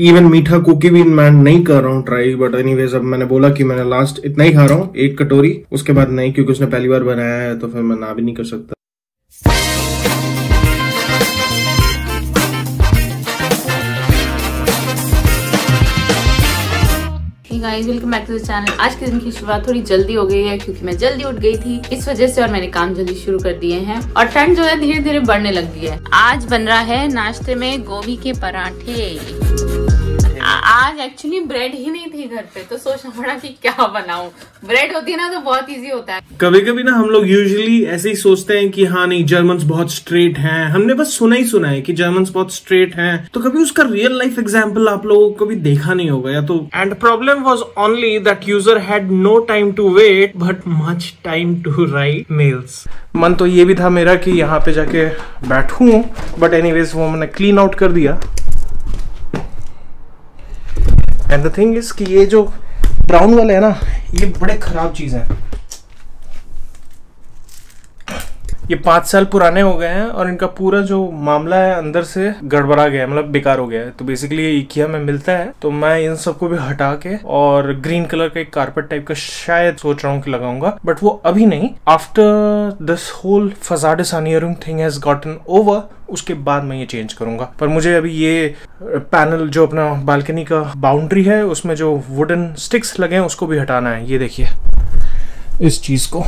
Even मीठा cookie भी मैं नहीं कर रहा हूँ ट्राई बट एनीवेज अब मैंने बोला कि मैंने लास्ट इतना ही खा रहा हूँ, एक कटोरी, उसके बाद नहीं, क्योंकि उसने पहली बार बनाया है तो फिर मैं ना भी नहीं कर सकता। Guys welcome back to the channel आज के दिन की शुरुआत थोड़ी जल्दी हो गई है क्योंकि मैं जल्दी उठ गई थी। इस वजह से और मैंने काम जल्दी शुरू कर दिए हैं और ठंड जो है धीरे धीरे बढ़ने लग गई है। आज बन रहा है नाश्ते में गोभी के पराठे। आज एक्चुअली ब्रेड ही नहीं थी घर पे तो सोचना पड़ा कि क्या बनाऊँ। ब्रेड होती है ना तो बहुत इजी होता है। कभी कभी ना हम लोग यूजुअली ऐसे ही सोचते हैं कि हाँ नहीं जर्मन बहुत स्ट्रेट हैं। हमने बस सुना ही सुना है कि जर्मन बहुत स्ट्रेट हैं। तो कभी उसका रियल लाइफ एग्ज़ाम्पल आप लोगों को कभी देखा नहीं होगा या तो and problem was only that user had no time to wait, but much time to write mails. मन तो ये भी था मेरा कि यहाँ पे जाके बैठूं बट एनीवेज वो मैंने क्लीन आउट कर दिया एंड द थिंग इज़ कि ये जो ब्राउन वाले है ना, ये बड़े खराब चीज़ है ये पाँच साल पुराने हो गए हैं और इनका पूरा जो मामला है अंदर से गड़बड़ा गया है मतलब बेकार हो गया है। तो बेसिकली ये इकिया में मिलता है। तो मैं इन सबको भी हटा के और ग्रीन कलर का एक कारपेट टाइप का शायद सोच रहा हूँ कि लगाऊँगा बट वो अभी नहीं। आफ्टर दिस होल फजाड सानियरिंग थिंग हैज़ गॉटन ओवर उसके बाद मैं ये चेंज करूँगा। पर मुझे अभी ये पैनल जो अपना बालकनी का बाउंड्री है, उसमें जो वुडन स्टिक्स लगे हैं, उसको भी हटाना है। ये देखिए। इस चीज़ को।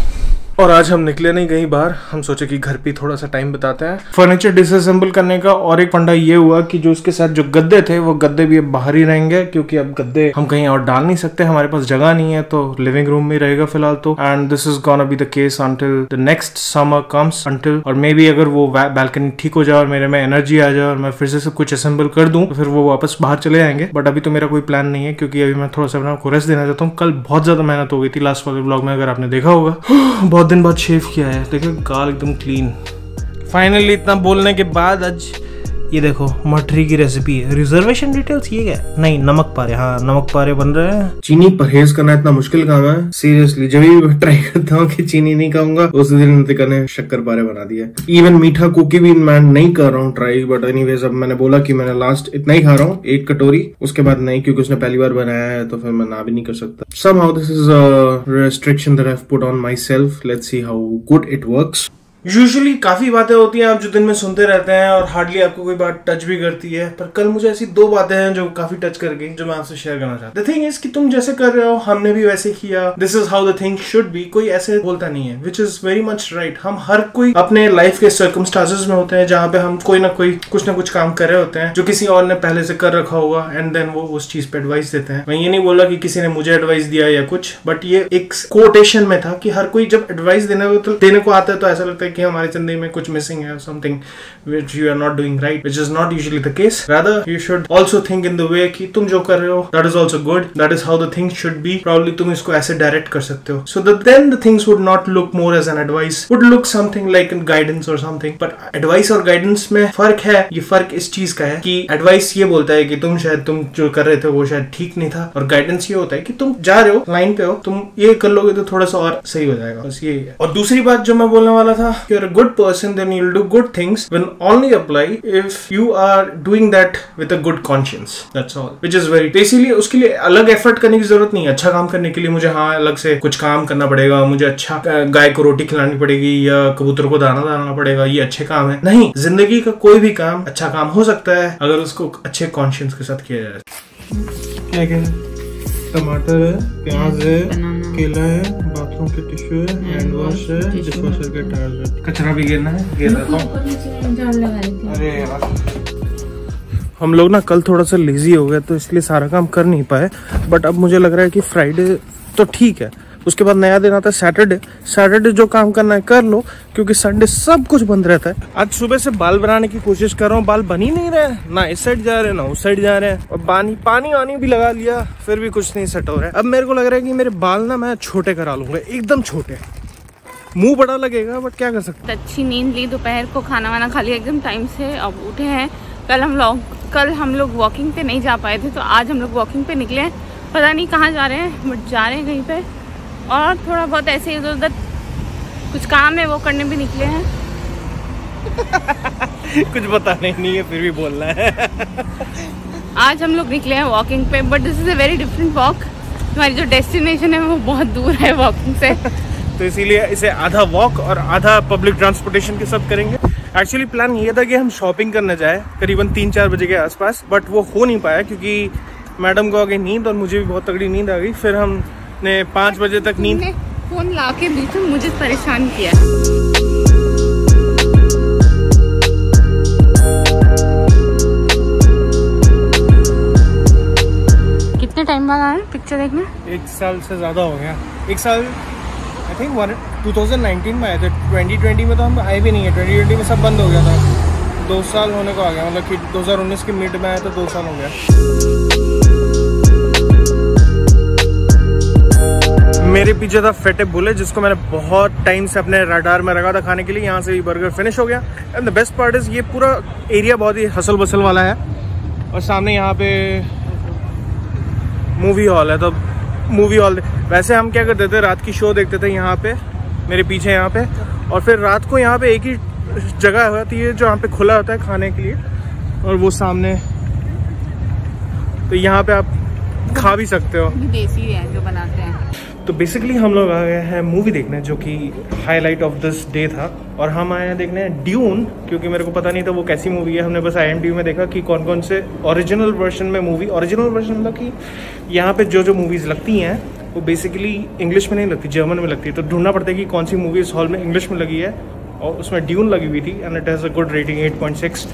और आज हम निकले नहीं कहीं बाहर। हम सोचे कि घर पे थोड़ा सा टाइम बताते हैं। फर्नीचर डिसअसेंबल करने का और एक फंडा ये हुआ कि जो उसके साथ जो गद्दे थे, वो गद्दे भी अब बाहर ही रहेंगे, क्योंकि अब गद्दे हम कहीं और डाल नहीं सकते, हमारे पास जगह नहीं है तो लिविंग रूम में रहेगा फ़िलहाल तो। And this is gonna be the case until the next summer comes until और मे बी अगर वो बैल्कनी ठीक हो जाए और मेरे में एनर्जी आ जाए और मैं फिर से सब कुछ असेंबल कर दूँ तो फिर वो वापस बाहर चले जाएँगे बट अभी तो मेरा कोई प्लान नहीं है, क्योंकि अभी मैं थोड़ा सा अपना को रेस्ट देना चाहता हूँ। कल बहुत ज़्यादा मेहनत हो गई थी लास्ट वाले ब्लॉग में अगर आपने देखा होगा। बहुत दिन बाद शेव किया है। देखो गाल एकदम क्लीन फाइनली इतना बोलने के बाद आज ये देखो, मठरी की रेसिपी है। रिजर्वेशन डिटेल्स ये क्या नहीं, नमक पारे हाँ नमक पारे बन रहे हैं। चीनी परहेज करना इतना मुश्किल काम है? सीरियसली जब भी ट्राई करता हूँ कि चीनी नहीं खाऊँगा, उस दिन ने शक्कर पारे बना दिया इवन मीठा कुकी भी मैं नहीं कर रहा हूँ ट्राई बट एनी अब मैंने बोला की मैंने लास्ट इतना ही खा रहा हूँ एक कटोरी। उसके बाद नहीं, क्योंकि उसने पहली बार बनाया है तो फिर मैं ना भी नहीं कर सकता। Somehow this is restriction that I put on myself let's see how good it works usually काफ़ी बातें होती हैं, आप जो दिन में सुनते रहते हैं और हार्डली आपको कोई बात टच भी करती है, पर कल मुझे ऐसी दो बातें हैं जो काफ़ी टच कर गई जो मैं आपसे शेयर करना चाहता थिंग इज़ कि तुम जैसे कर रहे हो, हमने भी वैसे किया। This is how the thing should be कोई ऐसे बोलता नहीं है which is very much right हम हर कोई अपने लाइफ के सर्कमस्टांसेस में होते हैं, जहाँ पे हम कोई ना कोई, कुछ ना कुछ काम कर रहे होते हैं, जो किसी और ने पहले से कर रखा होगा एंड देन वो उस चीज़ पे एडवाइस देते हैं। मैं ये नहीं बोला कि किसी ने मुझे एडवाइस दिया या कुछ बट ये एक कोटेशन में था कि हर कोई जब एडवाइस देने को देने को आता है तो ऐसा लगता है कि हमारी ज़िंदगी में कुछ मिसिंग है something which you are not doing right which is not usually the case rather you should also think in the way कि तुम जो कर रहे हो that is also good that is how the thing should be probably तुम इसको ऐसे direct कर सकते हो. So then the things would not look more as an advice would look something like in guidance और समथिंग बट एडवाइस और guidance में फ़र्क है, ये फ़र्क इस चीज़ का है कि एडवाइस ये बोलता है कि तुम शायद तुम जो कर रहे थे वो शायद ठीक नहीं था। और गाइडेंस ये होता है कि तुम जा रहे हो लाइन पे हो, तुम ये कर लोगे तो थोड़ा सा और सही हो जाएगा। बस ये है। और दूसरी बात जो मैं बोलने वाला था you are a good person then you'll do good things will only apply if you are doing that with a good conscience. That's all. Which is very basically उसके लिए अलग एफर्ट करने की ज़रूरत नहीं है। अच्छा काम करने के लिए मुझे हाँ अलग से कुछ काम करना पड़ेगा मुझे अच्छा गाय को रोटी खिलानी पड़ेगी या कबूतर को दाना डालना पड़ेगा ये अच्छे काम है। नहीं ज़िंदगी का कोई भी काम अच्छा काम हो सकता है अगर उसको अच्छे कॉन्शियस के साथ किया जाए। क्या क्या टमाटर है प्याज है केला है बाथरूम के टिश्यू है हैंड वॉश है डिशवॉशर के टायर है। कचरा भी गिरना है गिर रहा अरे यार। हम लोग ना कल थोड़ा सा लेजी हो गए तो इसलिए सारा काम कर नहीं पाए। बट अब मुझे लग रहा है कि फ्राइडे तो ठीक है। उसके बाद नया दिन आता है सैटरडे सैटरडे जो काम करना है, कर लो, क्योंकि संडे सब कुछ बंद रहता है। आज सुबह से बाल बनाने की कोशिश कर रहा हूँ, बाल बन ही नहीं रहे ना इस साइड जा रहे ना उस साइड जा रहे हैं। और पानी पानी वानी भी लगा लिया, फिर भी कुछ नहीं सेट हो रहा है। अब मेरे को लग रहा है कि मेरे बाल ना मैं छोटे करा लूँगा, एकदम छोटे। मुँह बड़ा लगेगा बट क्या कर सकते अच्छी नींद ली, दोपहर को खाना वाना खा लिया, एकदम टाइम से अब उठे हैं। कल हम लोग कल हम लोग वॉकिंग पे नहीं जा पाए थे तो आज हम लोग वॉकिंग पे निकले हैं। पता नहीं कहाँ जा रहे हैं बट जा रहे हैं कहीं पे। और थोड़ा बहुत ऐसे इधर उधर कुछ काम है वो करने भी निकले हैं। कुछ बताने नहीं है फिर भी बोलना है। आज हम लोग निकले हैं वॉकिंग पे but this is a very different walk हमारी जो डेस्टिनेशन है वो बहुत दूर है वॉकिंग से। तो इसीलिए इसे आधा वॉक और आधा पब्लिक ट्रांसपोर्टेशन के सब करेंगे। एक्चुअली प्लान ये था कि हम शॉपिंग करने जाए करीबन तीन चार बजे के आसपास बट वो हो नहीं पाया क्योंकि मैडम को आ गई नींद और मुझे भी बहुत तगड़ी नींद आ गई। फिर हमने पाँच बजे तक नींद फ़ोन ला के बिल्कुल मुझे परेशान किया। कितने टाइम बाद आए पिक्चर देखने? एक साल से ज़्यादा हो गया। एक साल I think one two thousand nineteen में आए थे। ट्वेंटी ट्वेंटी में तो हम आए भी नहीं है। ट्वेंटी ट्वेंटी में सब बंद हो गया था। दो साल होने को आ गया। मतलब कि दो हज़ार उन्नीस के मिड में आए तो दो साल हो गया। मेरे पीछे था फेटे बुले जिसको मैंने बहुत टाइम से अपने रडार में रखा था खाने के लिए। यहाँ से भी बर्गर फिनिश हो गया। And the best part is ये पूरा एरिया बहुत ही हसल बसल वाला है। और सामने यहाँ पे मूवी हॉल है तो मूवी हॉल वैसे हम क्या करते थे, रात की शो देखते थे यहाँ पे, मेरे पीछे यहाँ पे। और फिर रात को यहाँ पे एक ही जगह होती है जो यहाँ पे खुला होता है खाने के लिए। और वो सामने तो यहाँ पे आप खा भी सकते हो। देसी है जो बनाते हैं। तो बेसिकली हम लोग आ गए हैं मूवी देखने, जो कि हाईलाइट ऑफ़ दिस डे था। और हम आए हैं देखने ड्यून क्योंकि मेरे को पता नहीं था वो कैसी मूवी है। हमने बस आई में देखा कि कौन कौन से ओरिजिनल वर्जन में मूवी ओरिजिनल वर्जन मतलब कि यहाँ पे जो जो मूवीज़ लगती हैं, वो बेसिकली इंग्लिश में नहीं लगती जर्मन में लगती है। तो ढूंढना पड़ता है कि कौन सी मूवी इस हॉल में इंग्लिश में लगी है, और उसमें ड्यून लगी हुई थी and it has a good rating eight point six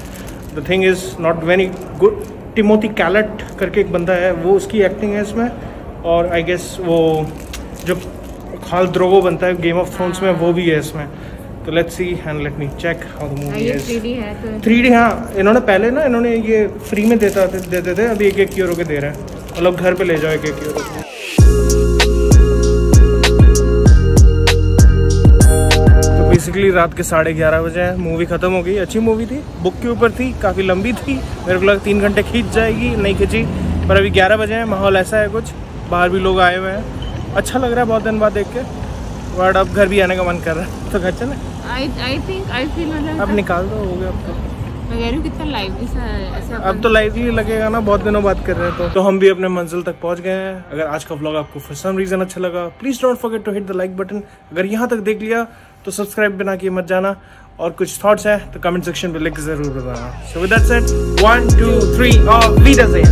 the thing is not very good Timothee Chalamet करके एक बंदा है, वो उसकी एक्टिंग है इसमें, और आई गेस वो जो खाल द्रोगो बनता है गेम ऑफ़ थ्रोन्स में वो भी है इसमें। तो let's see and let me check how the movie is 3D है तो 3D हाँ इन्होंने पहले ना इन्होंने ये फ्री में देता थे देते थे अभी एक एक यूरो के दे रहे हैं। मतलब घर पे ले जाओ एक एक यूरो तो बेसिकली रात के साढ़े ग्यारह बजे मूवी खत्म हो गई। अच्छी मूवी थी बुक के ऊपर थी काफ़ी लंबी थी। मेरे को लगा तीन घंटे खींच जाएगी नहीं खींची। पर अभी ग्यारह बजे हैं माहौल ऐसा है कुछ बाहर भी लोग आए हुए हैं। अच्छा लग रहा है बहुत दिन बाद देख के। बट अब घर भी आने का मन कर रहा है। तो घर चले। अब निकाल दो हो गया अब तो। कितना लाइवली सा अब तो लाइवली लगेगा ना बहुत दिनों बात कर रहे हैं तो। तो हम भी अपने मंजिल तक पहुँच गए हैं। अगर आज का व्लॉग आपको फॉर सम रीजन अच्छा लगा please don't forget to hit the like button अगर यहाँ तक देख लिया तो सब्सक्राइब बिना किए मत जाना। और कुछ थॉट्स है तो कमेंट सेक्शन पे लिख ज़रूर बताना। सो विद दैट सेड 1 2 3 और वीडियो से